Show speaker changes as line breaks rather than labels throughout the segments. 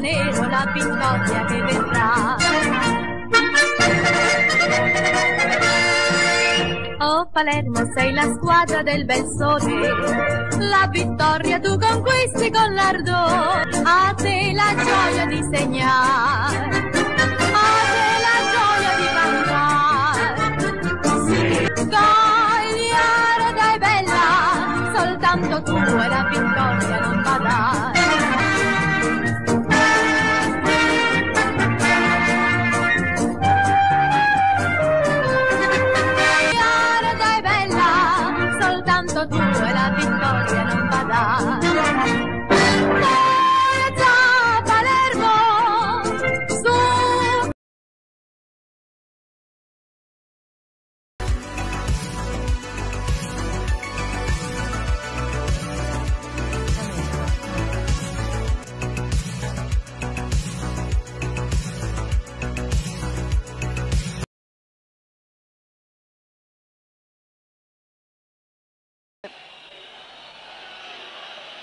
la vittoria che vendrà. Oh Palermo sei la squadra del bel sole, la vittoria tu conquisti con l'ardore, a te la gioia di segnare, a te la gioia di cantare. Sì, Gagliarda è bella, soltanto tu e la vittoria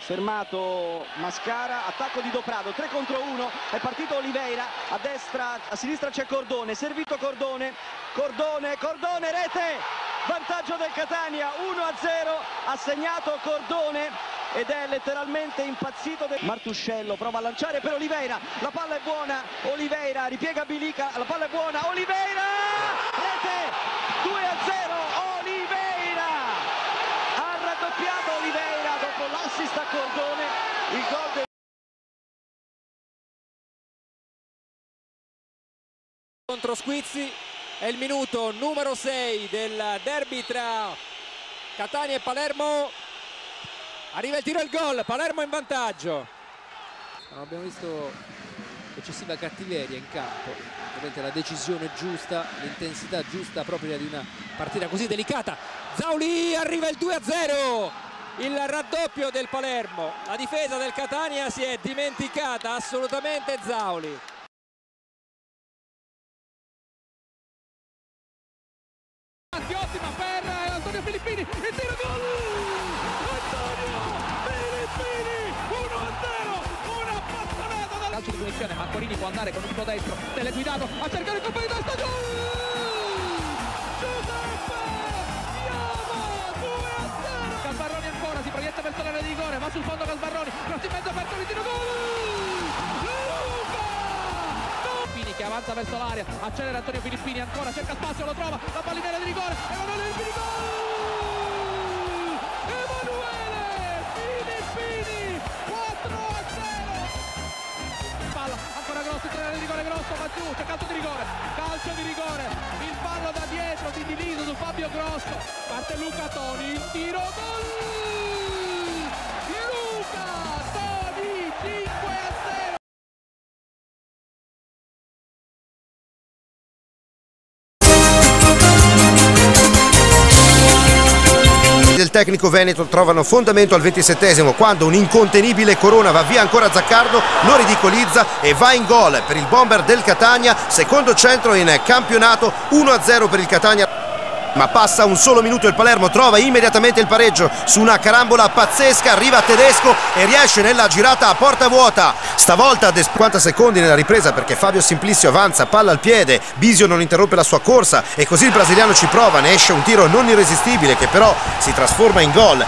fermato Mascara, attacco di Doprado, 3 contro 1, è partito Oliveira, a destra, a sinistra c'è Cordone, servito Cordone, Cordone, Cordone, rete, vantaggio del Catania, 1 a 0, ha segnato Cordone ed è letteralmente impazzito del... Martuscello prova a lanciare per Oliveira, la palla è buona, Oliveira ripiega Bilica, la palla è buona, Oliveira, rete, 2 a 0, Oliveira, ha raddoppiato Oliveira dopo l'assist a Cordone, il gol del...
contro Squizzi è il minuto numero 6 del derby tra Catania e Palermo. Arriva il tiro e il gol Palermo in vantaggio.
Abbiamo visto eccessiva cattiveria in campo. Ovviamente la decisione giusta l'intensità giusta propria di una
partita così delicata. Zauli arriva il 2-0 il raddoppio del Palermo. La difesa del Catania si è dimenticata assolutamente Zauli
ottima per Antonio Filippini il tiro gol! Antonio Filippini 1-0 una bastonata dal calcio di punizione Marcorini può andare con il suo destro teleguidato a cercare il colpo di testa gol l'area di rigore va sul fondo Calvarroni cross in mezzo aperto il tiro gol Filippini che avanza verso l'area, accelera Antonio Filippini ancora, cerca spazio, lo trova, la pallina di rigore, Emanuele Filippini, gol! Emanuele Filippini, 4 a 0! Palla, ancora grosso, entrare di rigore grosso, giù, c'è calcio di rigore, calcio di rigore, il fallo da dietro di diviso su Fabio Grosso, parte Luca Toni, il tiro, gol!
Tecnico Veneto trovano fondamento al 27esimo quando un incontenibile Corona va via ancora Zaccardo, lo ridicolizza e va in gol per il bomber del Catania, secondo centro in campionato 1-0 per il Catania. Ma passa un solo minuto il Palermo, trova immediatamente il pareggio su una carambola pazzesca, arriva Tedesco e riesce nella girata a porta vuota. Stavolta a 50 secondi nella ripresa perché Fabio Simplicio avanza, palla al piede, Bisio non interrompe la sua corsa e così il brasiliano ci prova, ne esce un tiro non irresistibile che però si trasforma in gol.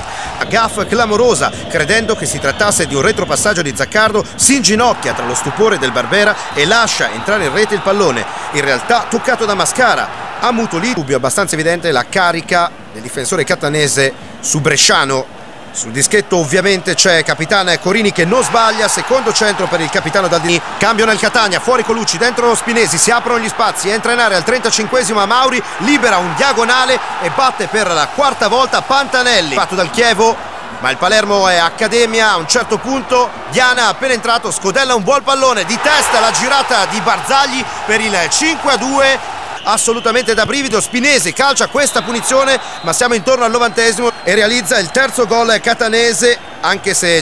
Gaff clamorosa, credendo che si trattasse di un retropassaggio di Zaccardo, si inginocchia tra lo stupore del Barbera e lascia entrare in rete il pallone. In realtà toccato da Mascara, ha avuto lì dubbio abbastanza evidente la carica del difensore catanese su Bresciano. Sul dischetto ovviamente c'è capitano Corini che non sbaglia, secondo centro per il capitano Daldini, cambio nel Catania, fuori Colucci, dentro lo Spinesi, si aprono gli spazi, entra in area al 35esimo a Mauri, libera un diagonale e batte per la quarta volta Pantanelli, fatto dal Chievo, ma il Palermo è accademia. A un certo punto Diana appena entrato scodella un buon pallone di testa la girata di Barzagli per il 5 a 2 assolutamente da brivido Spinesi calcia questa punizione ma siamo intorno al novantesimo e realizza il terzo gol catanese anche se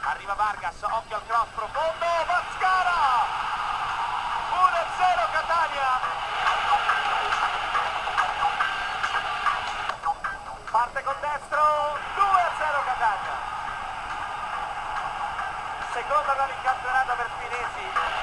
Arriva Vargas, occhio al cross profondo, Mascara! 1-0 Catania! Parte con destro, 2-0 Catania! seconda gol in campionato per Spinesi.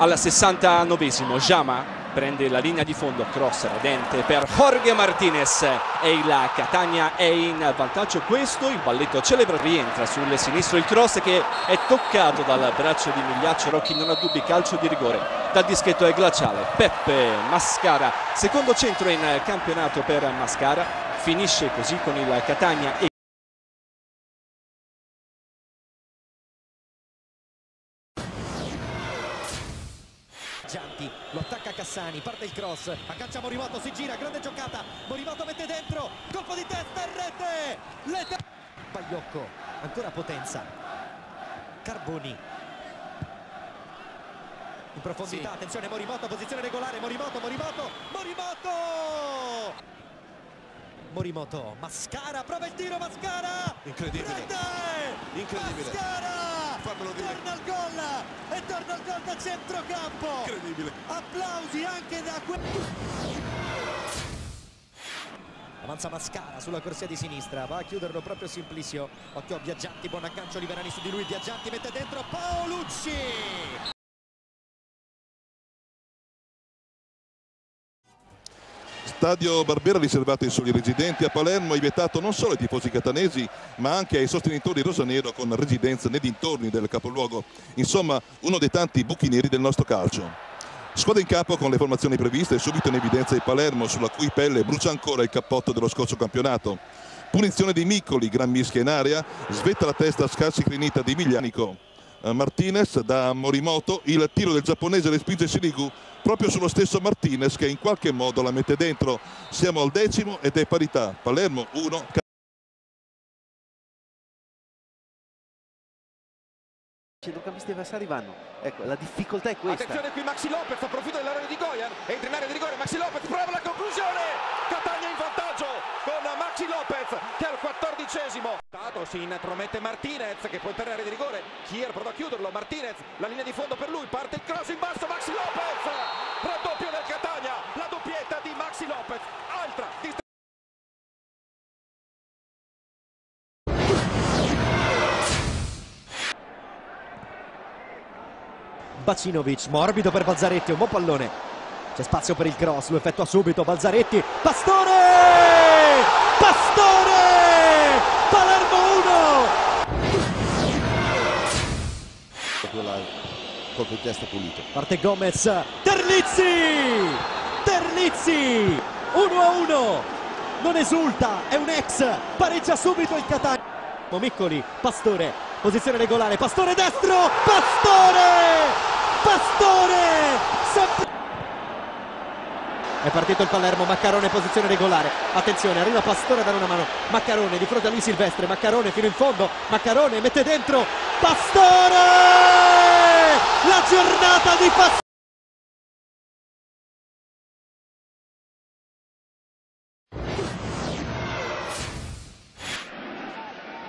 Al 69esimo Jama prende la linea di fondo, cross radente per Jorge Martinez e il Catania è in vantaggio. Questo il balletto celebra rientra sul sinistro il cross che è toccato dal braccio di Migliaccio. Rocchi non ha dubbi, calcio di rigore dal dischetto è glaciale. Peppe Mascara, secondo centro in campionato per Mascara, finisce così con il Catania
Gianti, lo attacca Cassani, parte il cross, aggancia Morimoto, si gira, grande giocata, Morimoto mette dentro, colpo di testa e rete! Lete... Pagliocco, ancora potenza, Carboni. In profondità, attenzione Morimoto, posizione regolare, Morimoto, Morimoto, Morimoto! Morimoto, Mascara, prova il tiro, Mascara!
Incredibile.
Rete!
Incredibile.
Mascara!
Fammelo dire.
Torna al gol! E torna al gol da centrocampo!
Incredibile.
Applausi anche da que... Avanza Mascara sulla corsia di sinistra, va a chiuderlo proprio Simplicio. Occhio a Viaggianti, buon aggancio Liverani su di lui, Viaggianti mette dentro Paolucci!
Stadio Barbera riservato ai soli residenti a Palermo e vietato non solo ai tifosi catanesi ma anche ai sostenitori rosanero con residenza nei dintorni del capoluogo. Insomma, uno dei tanti buchi neri del nostro calcio. Squadra in capo con le formazioni previste, subito in evidenza il Palermo sulla cui pelle brucia ancora il cappotto dello scorso campionato. Punizione di Miccoli, gran mischia in area, svetta la testa scarsi crinita di Miglianico. Eh, Martinez da Morimoto, il tiro del giapponese respinge Sirigu proprio sullo stesso Martinez che in qualche modo la mette dentro. Siamo al decimo ed è parità. Palermo 1.
I centrocampisti avversari vanno. Ecco, la difficoltà è questa.
Attenzione qui Maxi Lopez, approfitta dell'errore di Goyan, entra in area di rigore, Maxi Lopez prova la conclusione, Catania in vantaggio con Maxi Lopez che è al quattordicesimo. Tato si intromette Martinez che può entrare in area di rigore, Kier prova a chiuderlo, Martinez, la linea di fondo per lui, parte il cross in basso, Maxi Lopez, raddoppio del Catania, la doppietta di Maxi Lopez, altra distanza.
Bacinovic, morbido per Balzaretti, un buon pallone. C'è spazio per il cross, lo effettua subito Balzaretti. Pastore! Pastore! Palermo 1!
Proprio la colpo di testa pulito.
Parte Gomez, Terlizzi! Terlizzi! 1 a 1! Non esulta, è un ex, pareggia subito il Catania. Miccoli, Pastore, posizione regolare, Pastore destro, Pastore! Pastore! Sempre- È partito il Palermo, Maccarone posizione regolare. Attenzione, arriva Pastore a dare una mano. Maccarone di fronte a lui Silvestre, Maccarone fino in fondo. Maccarone mette dentro Pastore! La giornata di Pastore!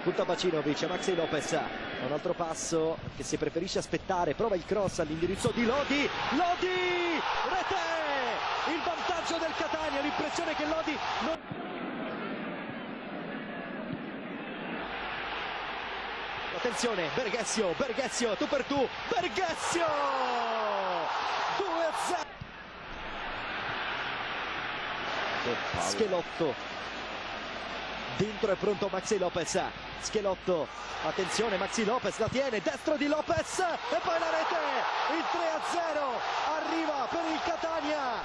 Punta Bacinovic, Maxi Lopez, un altro passo che si preferisce aspettare, prova il cross all'indirizzo di Lodi, Lodi, rete, il vantaggio del Catania, l'impressione che Lodi non... Attenzione, Berghessio, Berghessio, tu per tu, Berghessio! 2 a 0. Schelotto. Dentro è pronto Maxi Lopez. Schelotto attenzione Maxi Lopez la tiene destro di Lopez e poi la rete. Il 3 a 0 arriva per il Catania.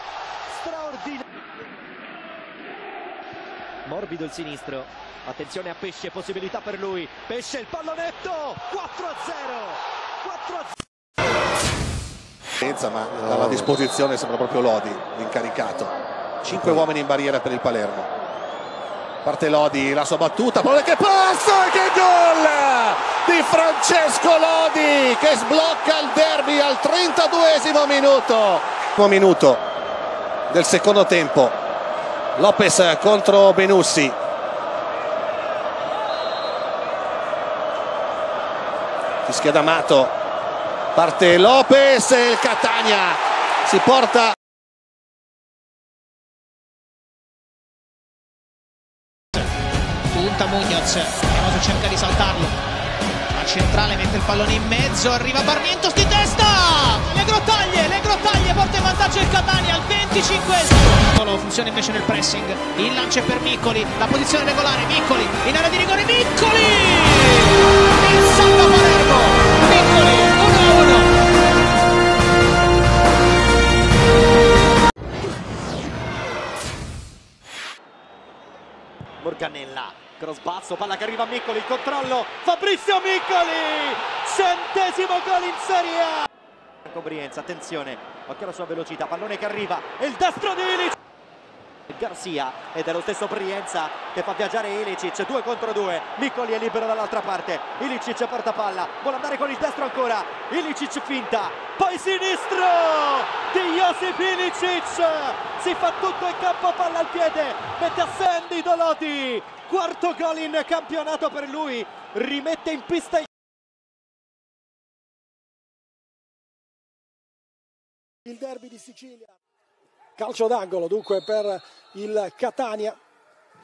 Straordinario morbido il sinistro. Attenzione a Pesce possibilità per lui. Pesce il pallonetto 4 a 0 4 a 0
ma dalla disposizione sembra proprio Lodi incaricato. Cinque uomini in barriera per il Palermo. Parte Lodi, la sua battuta, poi che passa, che gol di Francesco Lodi che sblocca il derby al 32esimo minuto. minuto del secondo tempo. Lopez contro Benussi. Fischia d'Amato. Parte Lopez e il Catania si porta
punta Munoz, cerca di saltarlo, centrale mette il pallone in mezzo, arriva Barrientos di testa, le grottaglie, le grottaglie, porta in vantaggio il Catania al 25esimo. Funziona invece nel pressing, il lancio è per Miccoli, la posizione regolare, Miccoli, in
basso, palla che arriva a Miccoli, il controllo, Fabrizio Miccoli, centesimo gol in Serie A. Brienza, attenzione, occhio alla sua velocità, pallone che arriva, il destro di Ilic. Garcia ed è lo stesso Brienza che fa viaggiare Ilicic, 2 contro 2, Miccoli è libero dall'altra parte, Ilicic porta palla, vuole andare con il destro ancora, Ilicic finta, poi sinistro di Josip Ilicic, si fa tutto in campo, palla al piede, mette a Sandy Doloti, quarto gol in campionato per lui, rimette in pista il
il derby di Sicilia. Calcio d'angolo dunque per il Catania.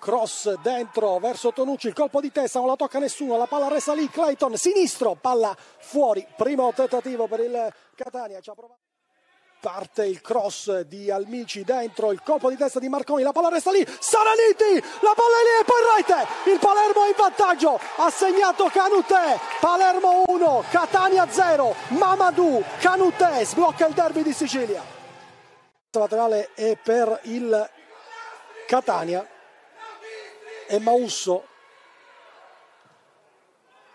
Cross dentro verso Tonucci, il colpo di testa, non la tocca nessuno, la palla resta lì, Clayton sinistro, palla fuori, primo tentativo per il Catania. Parte il cross di Almici dentro, il colpo di testa di Marconi, la palla resta lì, Saraniti, la palla è lì e poi rete, il Palermo è in vantaggio, ha segnato Canutè, Palermo 1, Catania 0, Mamadou, Canutè sblocca il derby di Sicilia. Laterale è per il Catania e Mausso.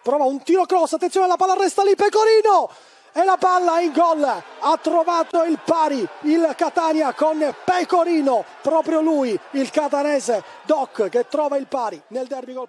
Prova un tiro cross attenzione la palla resta lì Pecorino e la palla in gol. Ha trovato il pari il Catania con Pecorino. Proprio lui il catanese Doc che trova il pari nel derby gol